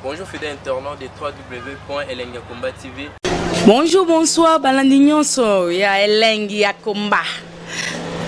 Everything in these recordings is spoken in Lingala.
Bonjour fidèle internaute de www.elengiakombatv. Bonjour, bonsoir, balandi nyonso ya elengi ya komba.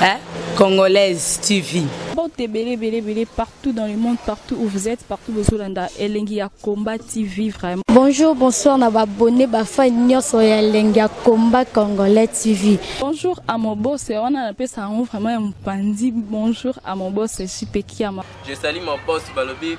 Hein? Congolaise TV. Porte belé belé belé partout dans le monde, partout où vous êtes, partout où vous êtes. Elengi ya combat TV vraiment. Bonjour, bonsoir na ba abonné ba fan nyoso ya elengi ya combat congolais TV. Bonjour à mon boss, on a appelé ça vraiment un pandi. Bonjour à mon boss, je suis Pekiama. Je salue mon boss Balobi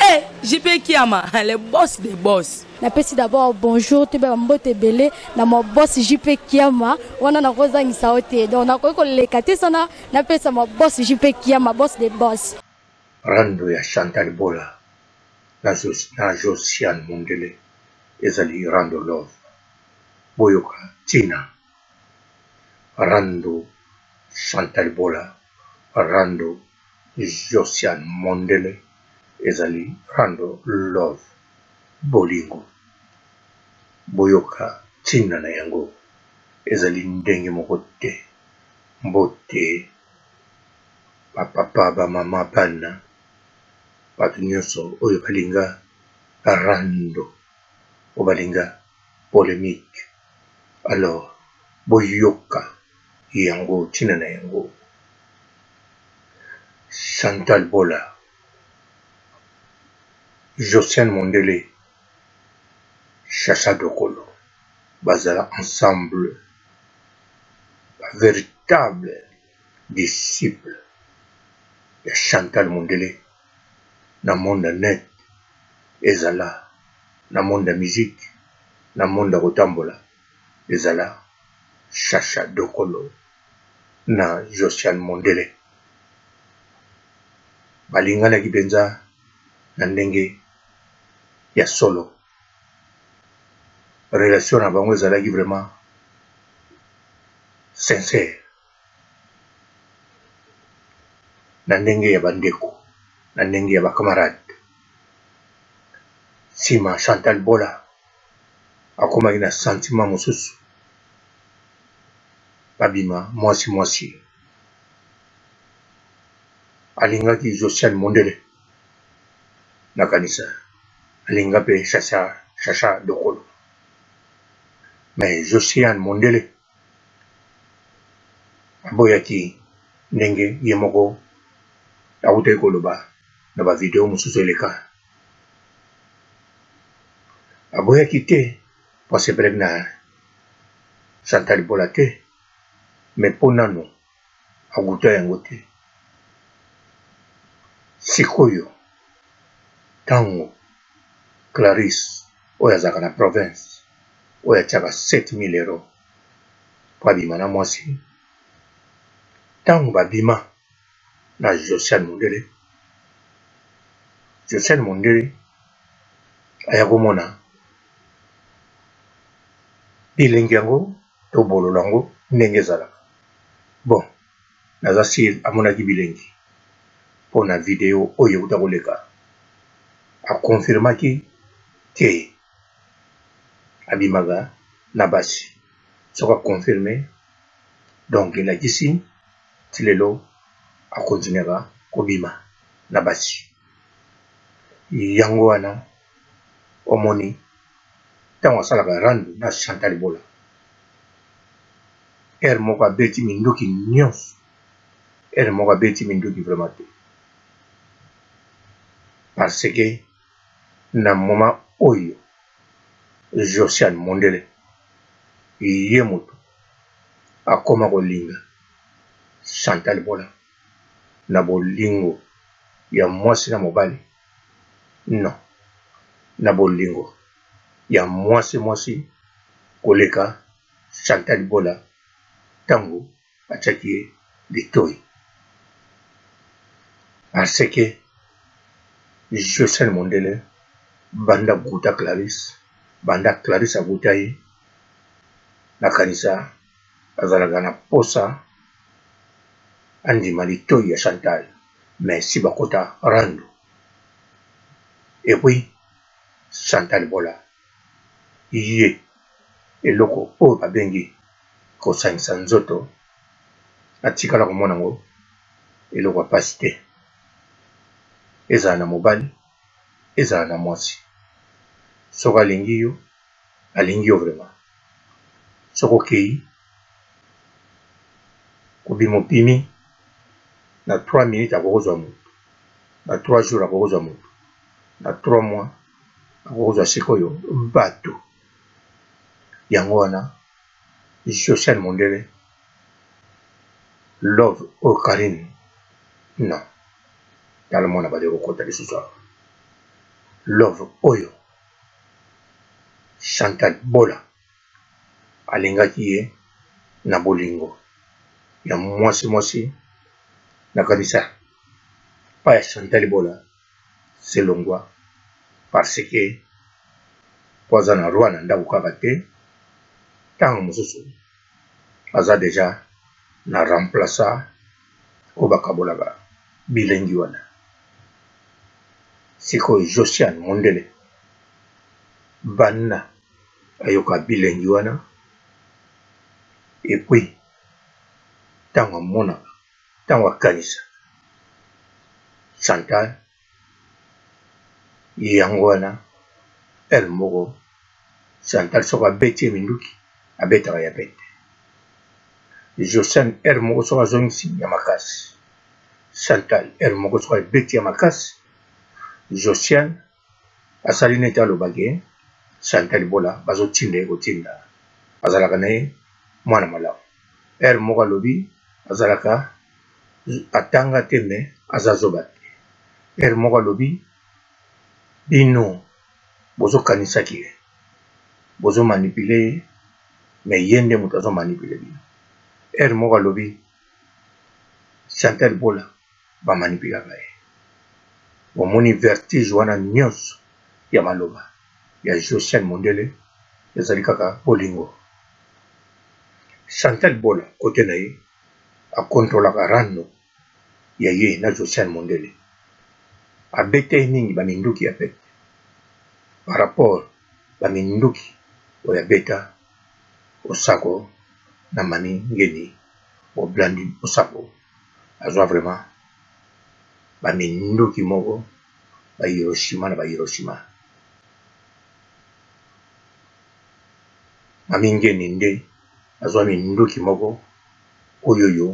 Eh, JP Kiama, le boss des boss. napesi d'abord bonjour toyebaka mbote ebele na mabosi jp kiama wana nakozangisa yo te donc nakoki koleka te sana napesa mabosi jp kiama boss de boss rando ya chantal bola na, Jos, na josiane mondele ezali rando love boyoka ntina rando chantal bola rando Josiane mondele ezali rando love bolingo boyoka tina na yango ezali ndenge moko te mbote ba papa ba mama bana batu nionso oyo balinga rando obalinga polemique alors boyoka yango tina na yango Chantal Bola, Josiane Mondele, Chacha Dokolo bazala ensemble ba veritable disciple ya Chantal Mondele na monde ya net ezala na monde ya musique na monde ya kotambola. ezala Shasha Dokolo na Josiane Mondele. Balinganaki mpenza na ndenge ya solo. Relation na bango ezalaki vraiment sincère. na ndenge ya bandeko na ndenge ya bacamarade nsima chantal bola akomaki na sentiment mosusu babima mwasi mwasi alingaki josiane mondele nakanisa alinga mpe chacha chacha dokolo mais josiane mondele aboyaki ndenge ye moko awutaki koloba na bavideo mosusu eleka aboyaki te mpo asepelaki na chantal bola te me mpo nano aguta yango te sikoyo ntango clarisse oyo azalaka na province oyo atyaka 7000 euro mpo abima na mwasi ntango babima na josiane mondele josiane mondele aya komona bilenge yango to bololo yango ndenge ezalaka bon naza sir amonaki bilengi mpo na video oyo ekuta koleka akonfirmaki ke abimaka na basi soki akonfirme donc elakisi ti lelo akontinuaka kobima na basi yango wana omoni ntango asalaka rando na chantal bola ere moko abeti minduki nyonso ere moko abeti minduki vraiment te parce que na moma oyo josiane mondele ye moto akoma kolinga chantal bola na bolingo ya mwasi na mobali na, na bolingo ya mwasi mwasi koleka Chantal Bola tango atiaki ye litoyi. Parce que Josène Mondele banda goûta Clarisse, banda Clarisse a goûta ye, nakanisa azalaka na posa andima litoyi ya Chantal. mais si bakota rando et puis Chantal Bola ye eloko oyo babengi kosangisa nzoto atikala komona yango eloko ya mpasi te ezala na mobali ezala na mwasi soki alingi yo alingi yo vraiment soki okei kobima opimi na 3 minutes akokozwa moto na 3 jours akokozwa moto na 3 mois akokozwa sikoyo bato yango wana josiane mondele love o karine non tala mwana bali kokota lisusu awa love oyo chantal bola alingaki ye na bolingo ya mwasi mwasi na kanisa pa ya chantal bola se longwa parce que po aza na roi na ndako kaka te ntango mosusu aza deja na remplaça oyo bakabolaka bilengi wana sikoyo josiane mondele banna ayoka bilengi wana epui ntango amonaka ntango akanisa chantal ye yango wana ele moko chantal soko abeti ye minduki abetaka ya bete josiane ele moko soko azongisi ya makasi chantal ele moko soko abeti ya makasi josiane asali neti aloba ke Chantal Bola bazotinda ye kotinda azalaka na ye mwana malamu heure moko alobi azalaka atanga te me aza zoba te heure moko alobi bino bozokanisaki ye bozomanipile ye me ye nde moto azomanipile bino heure moko alobi Chantal Bola ba manipulaka ye bomoni vertige wana nyonso ya maloba ya josiane mondele ezali kaka bolingo chantal bola kote na ye akontrolaka rando ya ye na josiane mondele abeta ye mingi baminduki ya pete par rapport baminduki oyo abeta osako na mami ngeni oblandi osako azwa vraiment ba minduki moko ba Hiroshima na ba Hiroshima mami ngeni nde azwa minduki moko oyo yo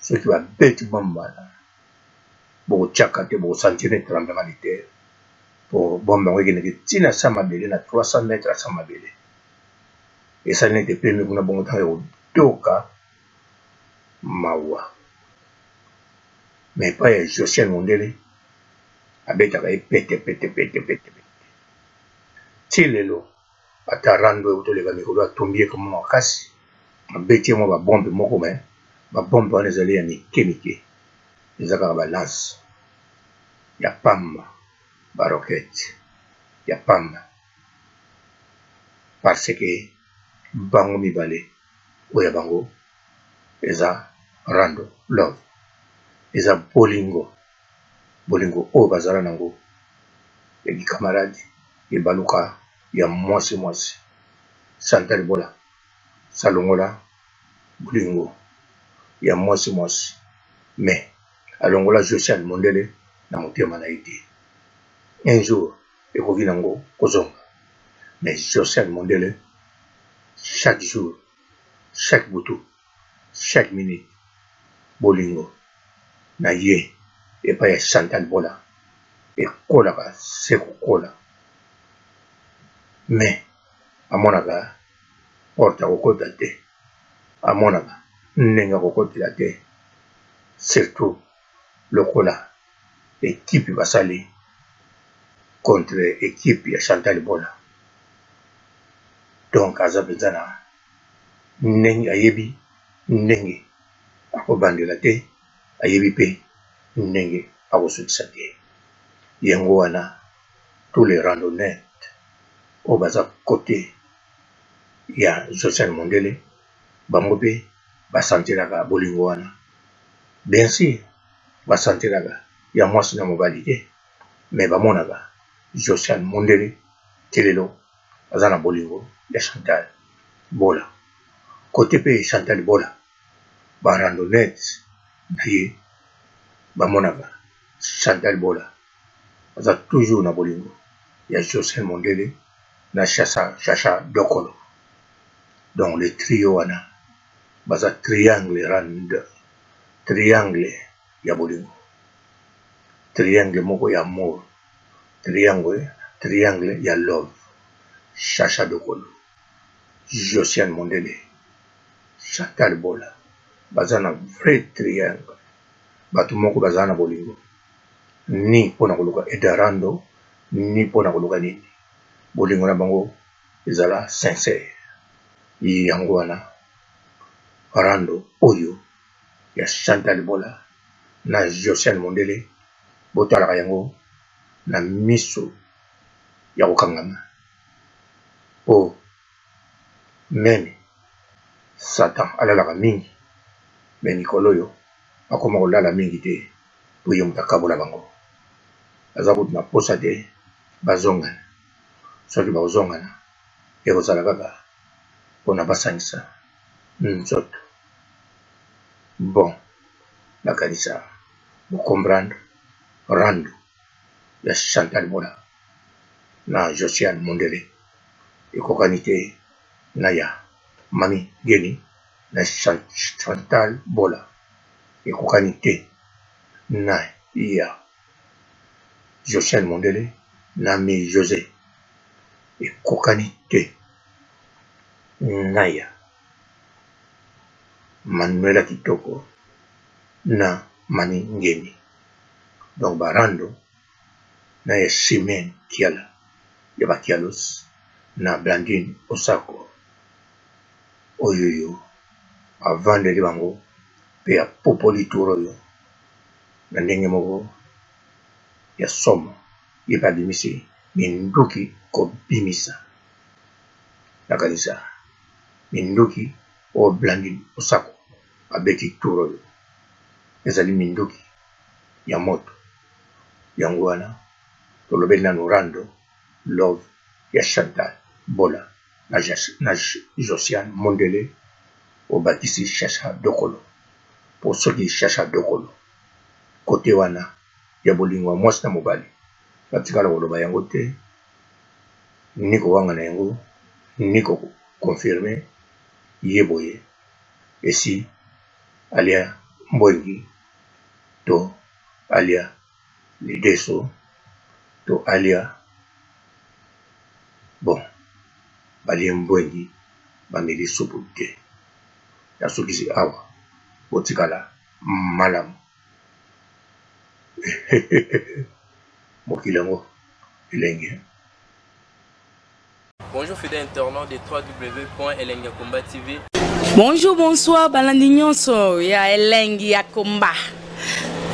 soki babeti bombe wana bokotyaka te bokosantire ne tremblement de terre mpo bombe yango ekendeke ntina sa mabele na 300 metre asa mabele esali nete pemi kuna bongo ntango ekodoka mawa mais epai ya josiane mondele abetaka ye pete pete pete pete pete ti lelo ata rando euti oleka mikolo atombi ye kama makasi abeti ye mwa babombe moko me babombe wana ezali ya mike mike eza kaka balance ya pamba barokete ya pamba parce que bango mibale oyo ya bango eza rando love eza bolingo bolingo oyo bazala na yango ya bikamarade ebaluka ya mwasi mwasi santa libola salongola bolingo ya mwasi mwasi mais alongola josiane mondele na motema na ye te un jour Ekoki nango kozonga mais Josiane Mondele chaque jour chaque butu chaque minute bolingo na ye epai ya Chantal Bola ekolaka se kokola mais amonaka porte akokota te amonaka ndenge akokotela te surtout lokola equipe basali contre equipe ya Chantal Bola donc aza mpenza na ndenge ayebi ndenge akobandela te ayebi mpe ndenge akosukisa te yango wana tous les randonnettes oyo baza kote ya social mondele bango mpe basantelaka bolingo wana. Bien sur, basantelaka ya mwasi na mobali te, mais bamonaka Josiane mundele ti lelo aza na bolingo ya Chantal Bola. Cote mpe Chantal Bola, ba randonneuse na ye bamonaka Chantal Bola aza toujours na bolingo ya Josel Mondele na Shasha Shasha Dokolo donc le trio wana baza triangle rand triangle ya bolingo triangle moko ya amour triangle triangle ya love Shasha Dokolo Josiane Mondele Chantal Bola baza na vrai triangle bato moko baza na bolingo ni mpo na koluka edarando, ni mpo na koluka nini. Bolingo na bango ezala sincère. Yango wana rando oyo ya Chantal Bola na Josiane Mondele botalaka yango na miso ya kokangama mpo meme Satan alalaka mingi mais mikolo oyo akoma kolala mingi te. po ye mutu akabola bango aza kutu na posa te bazongana soki bakozongana ekozala kaka pona basangisa nzoto bon nakanisa bo comprendre rando ya Chantal Bola na Josiane Mondele ekokani te na ya Mami Geni na Chantal Bola ekokani te na ya Josiane Mondele na Meyi Jose, ekokani te na ya Manuela Kitoko na Mani Ngeni. Donc ba rando naye Semaine Kiala ya ba Kialos na Blandine Osako oyoyo avandeli bango pe apupoli tour oyo na ndenge moko ya somo yepe abimisi minduki kobimisa nakanisa minduki oyo Blandine Osako abeti tour oyo ezali minduki ya moto. yango wana tolobeli nanu rando love ya chantal bola na, na josiane mondele obakisi shasha dokolo po soki shasha dokolo kote wana ya bolingo ya mwasi na mobali natikala koloba yango te ni kowanga na yango ni kokonfirme ye boye esi alia mbwengi to alia lideso to alia bon balie mbwengi bameli supu te nasukisi awa botikala malamu mokili yango elengi Bonjour fidèle internaute de www.elengiakombatv. Bonjour, bonsoir, balandi nyonso ya elengi ya combat.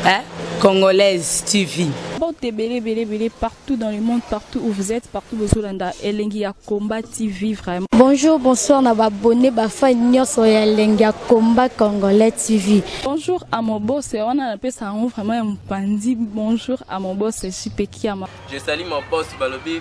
Hein? Congolaise TV. Porte belé belé belé partout dans le monde, partout où vous êtes, partout où Zolanda, Elengi ya combat TV vraiment. Bonjour, bonsoir na ba abonné ba fan nyonso ya Elengi ya combat congolais TV. Bonjour à mon boss, on a appelé ça vraiment un pandi. Bonjour à mon boss, Chipekiama. Je salue mon boss Balobi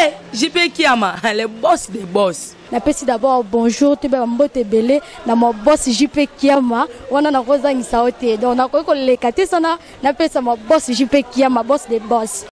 Eh, JP Kiama, le boss des boss. napesi d'abord bonjour toyebaka mbote ebele na mabosi jp kiama wana nakozangisa yo te donc nakoki koleka te sana napesa mabosi jp kiama boss de boss